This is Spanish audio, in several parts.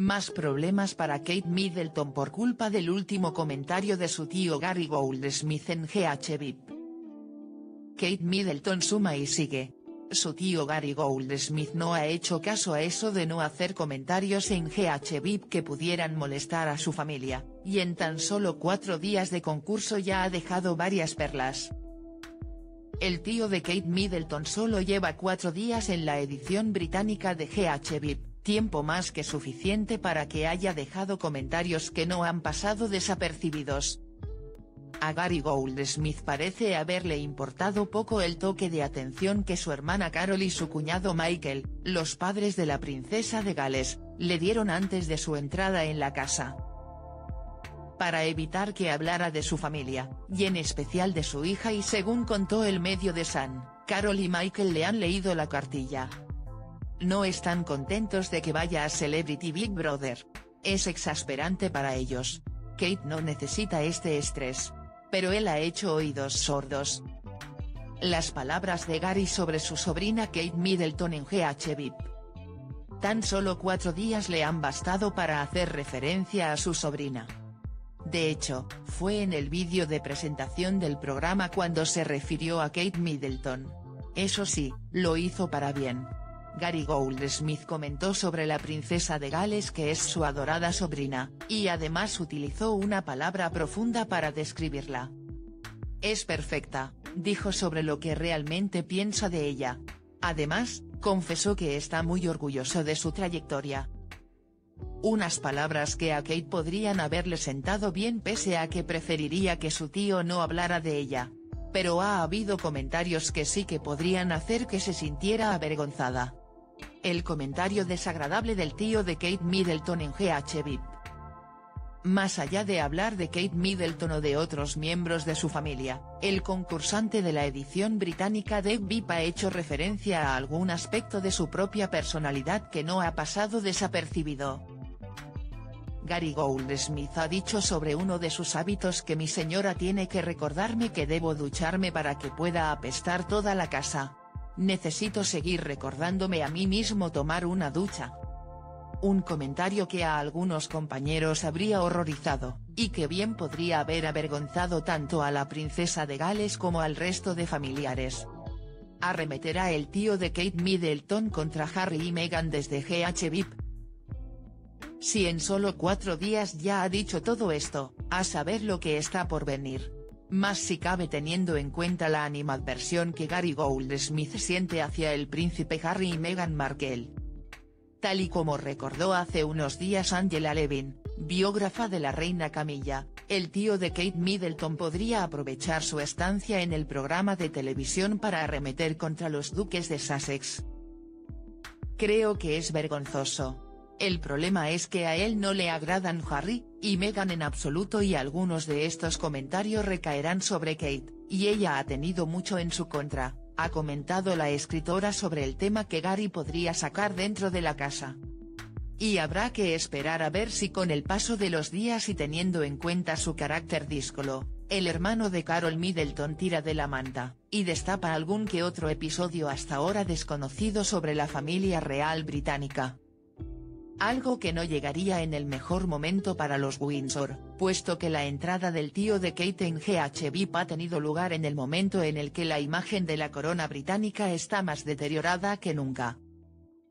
Más problemas para Kate Middleton por culpa del último comentario de su tío Gary Goldsmith en GHVIP. Kate Middleton suma y sigue. Su tío Gary Goldsmith no ha hecho caso a eso de no hacer comentarios en GHVIP que pudieran molestar a su familia, y en tan solo cuatro días de concurso ya ha dejado varias perlas. El tío de Kate Middleton solo lleva cuatro días en la edición británica de GHVIP tiempo más que suficiente para que haya dejado comentarios que no han pasado desapercibidos. A Gary Goldsmith parece haberle importado poco el toque de atención que su hermana Carol y su cuñado Michael, los padres de la princesa de Gales, le dieron antes de su entrada en la casa. Para evitar que hablara de su familia, y en especial de su hija y según contó el medio de Sun, Carol y Michael le han leído la cartilla, no están contentos de que vaya a Celebrity Big Brother. Es exasperante para ellos. Kate no necesita este estrés. Pero él ha hecho oídos sordos. Las palabras de Gary sobre su sobrina Kate Middleton en GHVIP. Tan solo cuatro días le han bastado para hacer referencia a su sobrina. De hecho, fue en el vídeo de presentación del programa cuando se refirió a Kate Middleton. Eso sí, lo hizo para bien. Gary Goldsmith comentó sobre la princesa de Gales que es su adorada sobrina, y además utilizó una palabra profunda para describirla. Es perfecta, dijo sobre lo que realmente piensa de ella. Además, confesó que está muy orgulloso de su trayectoria. Unas palabras que a Kate podrían haberle sentado bien pese a que preferiría que su tío no hablara de ella. Pero ha habido comentarios que sí que podrían hacer que se sintiera avergonzada. El comentario desagradable del tío de Kate Middleton en GHVIP. Más allá de hablar de Kate Middleton o de otros miembros de su familia, el concursante de la edición británica de VIP ha hecho referencia a algún aspecto de su propia personalidad que no ha pasado desapercibido. Gary Goldsmith ha dicho sobre uno de sus hábitos que mi señora tiene que recordarme que debo ducharme para que pueda apestar toda la casa. Necesito seguir recordándome a mí mismo tomar una ducha. Un comentario que a algunos compañeros habría horrorizado, y que bien podría haber avergonzado tanto a la princesa de Gales como al resto de familiares. Arremeterá el tío de Kate Middleton contra Harry y Meghan desde GHVIP. Si en solo cuatro días ya ha dicho todo esto, a saber lo que está por venir más si cabe teniendo en cuenta la animadversión que Gary Goldsmith siente hacia el príncipe Harry y Meghan Markle. Tal y como recordó hace unos días Angela Levin, biógrafa de la reina Camilla, el tío de Kate Middleton podría aprovechar su estancia en el programa de televisión para arremeter contra los duques de Sussex. Creo que es vergonzoso. El problema es que a él no le agradan Harry, y Meghan en absoluto y algunos de estos comentarios recaerán sobre Kate, y ella ha tenido mucho en su contra, ha comentado la escritora sobre el tema que Gary podría sacar dentro de la casa. Y habrá que esperar a ver si con el paso de los días y teniendo en cuenta su carácter díscolo, el hermano de Carol Middleton tira de la manta, y destapa algún que otro episodio hasta ahora desconocido sobre la familia real británica algo que no llegaría en el mejor momento para los Windsor, puesto que la entrada del tío de Kate en GHVIP ha tenido lugar en el momento en el que la imagen de la corona británica está más deteriorada que nunca.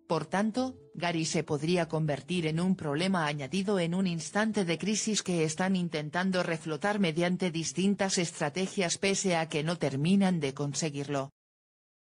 Por tanto, Gary se podría convertir en un problema añadido en un instante de crisis que están intentando reflotar mediante distintas estrategias pese a que no terminan de conseguirlo.